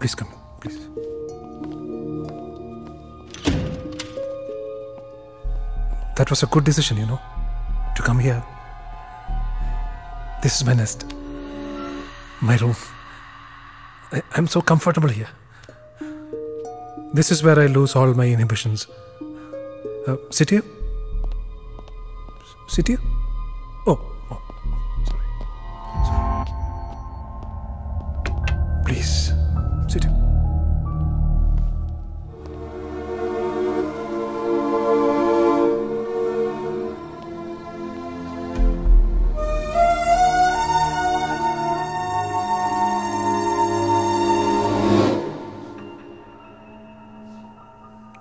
Please come in, please. That was a good decision, you know, to come here. This is my nest, my room. I, I'm so comfortable here. This is where I lose all my inhibitions. Uh, sit here. Sit here. Oh, oh, sorry. sorry. Please, sit.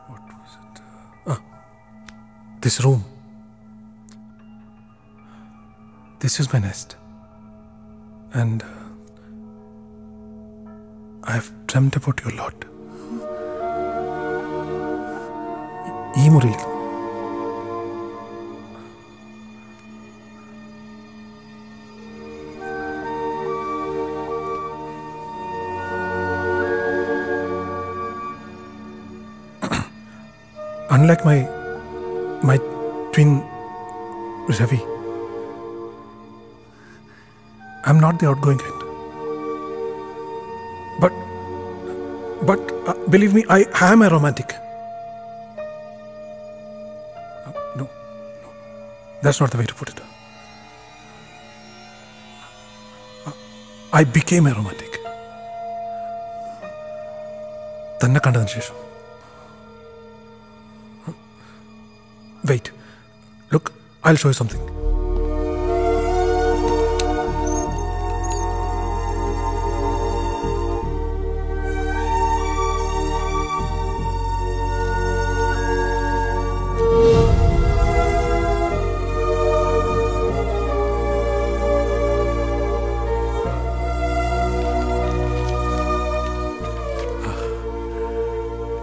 What was it? Ah, this room. This is my nest. And uh, I've dreamt about you a lot. ഈ മുറിയിൽ unlike my my twin Ravi, I'm not the outgoing kind. but uh, believe me, I am a romantic. Uh, No, no, that's not the way to put it. Uh, I became a romantic. തന്നെ കണ്ടതിന് ശേഷം Wait. Look, I'll show you something.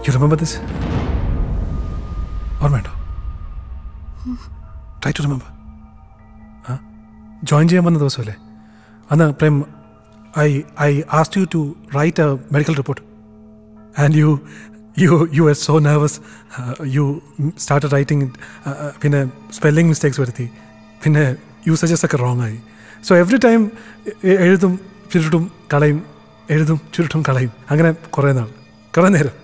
You remember this? ഓർമ്മയുണ്ടോ try to remember ആ join ചെയ്യാൻ വന്ന ദിവസമല്ലേ അന്ന് Prem I I asked you to write a medical report and you you you are so nervous you start writing പിന്നെ spelling mistakes വരുത്തി പിന്നെ usages ഒക്കെ റോങ് ആയി സോ എവറി ടൈം എഴുതും ചുരുട്ടും കളയും എഴുതും ചുരുട്ടും കളയും അങ്ങനെ കുറേ നാൾ കുറേ നേരം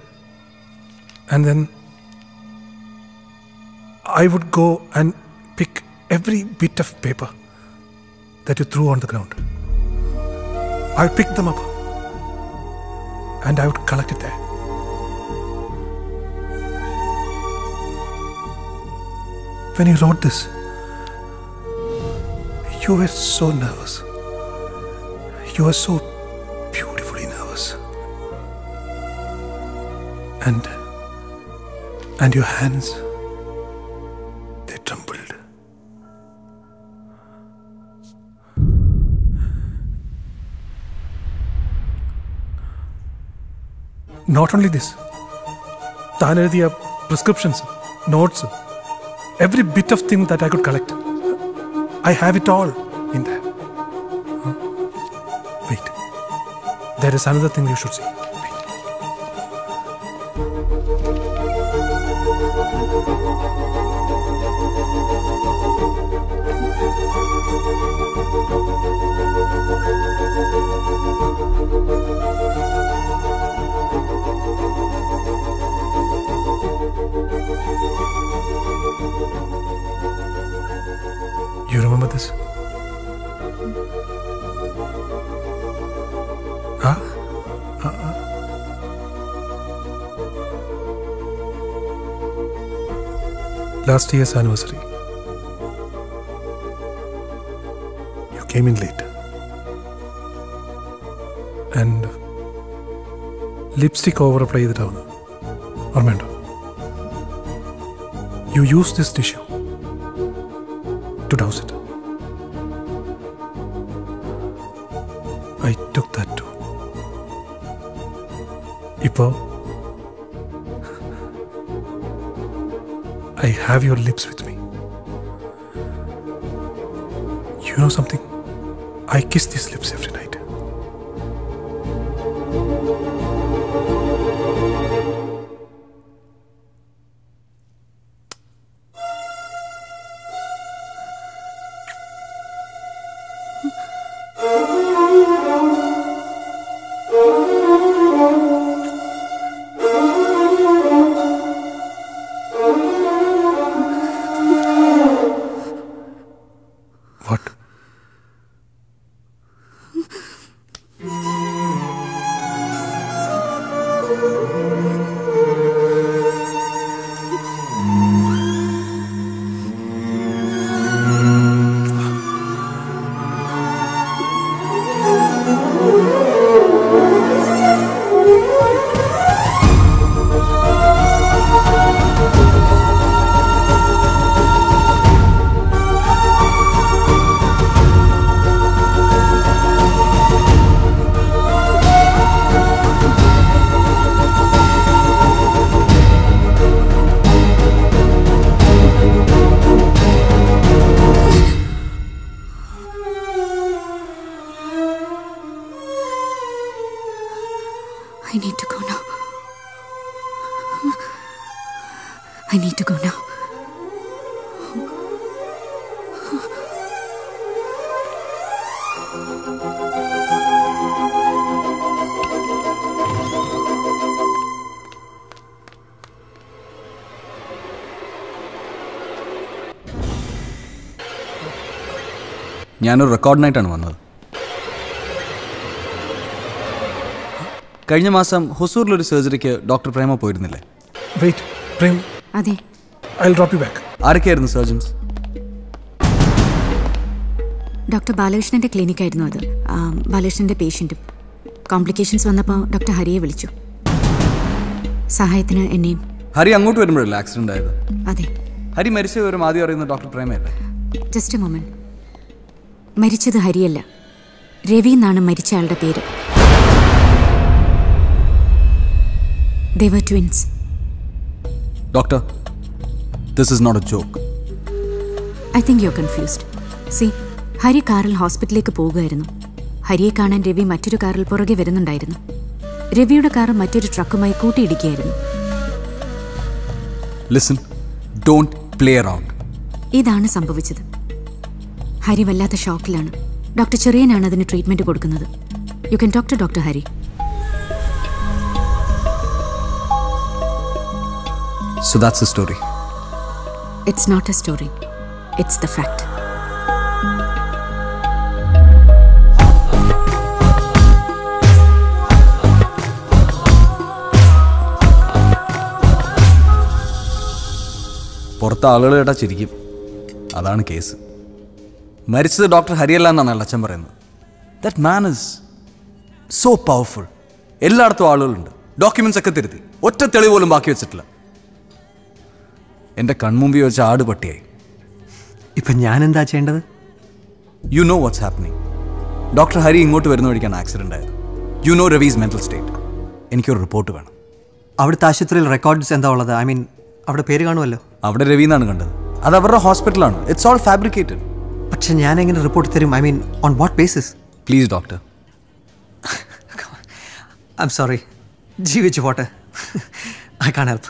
And then I would go and pick every bit of paper that you threw on the ground. I would pick them up and I would collect it there. When you wrote this, you were so nervous. You were so beautifully nervous. And and your hands they trembled. Not only this, താൻ എഴുതിയ prescriptions notes every bit of thing that I could collect I have it all in the wait there is another thing you should see You remember this? Last year's anniversary. You came in late. And lipstick over apply ചെയ്തിട്ടാവുന്നു ഓർമ്മയുണ്ടോ you use this tissue to douse it. I took that too. Ipo, I have your lips with me. You know something? I kiss these lips every night. I need to go now. I need to go now. ഞാനൊരു റെക്കോർഡിനായിട്ടാണ് വന്നത് കഴിഞ്ഞ മാസം ഹൊസൂറിലൊരു സർജറിക്ക് doctor Prema പോയിരുന്നില്ലേ? Wait Prem. അതെ. I drop you back ആരൊക്കെയായിരുന്നു surgeons doctor ബാലകൃഷ്ണന്റെ ക്ലിനിക്കായിരുന്നു അത്. ബാലകൃഷ്ണന്റെ പേഷ്യന്റും കോംപ്ലിക്കേഷൻസ് വന്നപ്പോൾ ഡോക്ടർ ഹരിയെ വിളിച്ചു. സഹായത്തിന് എന്നെയും. ഹരി അങ്ങോട്ട് വരുമ്പോഴല്ലേ ആക്സിഡന്റ് ആയത്? അതെ. ഹരി മരിച്ച വിവരം ആദ്യം അറിയുന്ന ഡോക്ടർ പ്രേമയല്ലേ? ജസ്റ്റ് എ മൊമെന്റ് മരിച്ചത് ഹരിയല്ല. രവി എന്നാണ് മരിച്ച ആളുടെ പേര്. Deva twins doctor this is not a joke I think you confused see Hari കാറിൽ ഹോസ്പിറ്റലിലേക്ക് പോവുകയായിരുന്നു ഹരിയെ കാണാൻ രവി മറ്റൊരു കാറിൽ പുറകെ വരുന്നുണ്ടായിരുന്നു. രവിയുടെ കാർ മറ്റൊരു ട്രക്കുമായി കൂട്ടിയിടിക്കുകയായിരുന്നു. ലിസൺ ഡോണ്ട് പ്ലേ അറൗണ്ട് ഇതാണ് സംഭവിച്ചത്. ഹരി വല്ലാത്ത ഷോക്കിലാണ് ഡോക്ടർ ചെറിയനാണ് അതിന് ട്രീറ്റ്മെന്റ് കൊടുക്കുന്നത്. You can talk to doctor Hari so that's the story. It's not a story. It's the fact. പുറത്ത് ആളുകൾ കേട്ടാ ചിരിക്കും. അതാണ് കേസ്. മരിച്ചത് ഡോക്ടർ ഹരിയല്ല എന്നാണ് അച്ഛൻ പറയുന്നത്. That man is so powerful എല്ലായിടത്തും ആളുകളുണ്ട്. ഡോക്യുമെന്റ്സ് ഒക്കെ തിരുത്തി. ഒറ്റ തെളിവ് പോലും ബാക്കി വെച്ചിട്ടില്ല. എന്റെ കൺമുമ്പിൽ വെച്ച ആട് പട്ടിയായി ഇപ്പം ഞാൻ എന്താ ചെയ്യേണ്ടത്? You know what's happening doctor Hari ഇങ്ങോട്ട് വരുന്ന വഴിക്കാണ് ആക്സിഡന്റ് ആയത്. You know Ravi's mental state എനിക്കൊരു റിപ്പോർട്ട് വേണം. അവിടുത്തെ ആശുപത്രിയിൽ റെക്കോർഡ്സ് എന്താ ഉള്ളത്? ഐ മീൻ അവിടെ പേര് കാണുമല്ലോ. അവിടെ രവി എന്നാണ് കണ്ടത്. അത് അവരുടെ ഹോസ്പിറ്റലാണ് ഇറ്റ്സ് ഓൾ ഫാബ്രിക്കേറ്റഡ് പക്ഷെ ഞാൻ എങ്ങനെ റിപ്പോർട്ട് തരും I mean on what basis please doctor I'm sorry ജീവിച്ചു പോട്ടെ. I can't help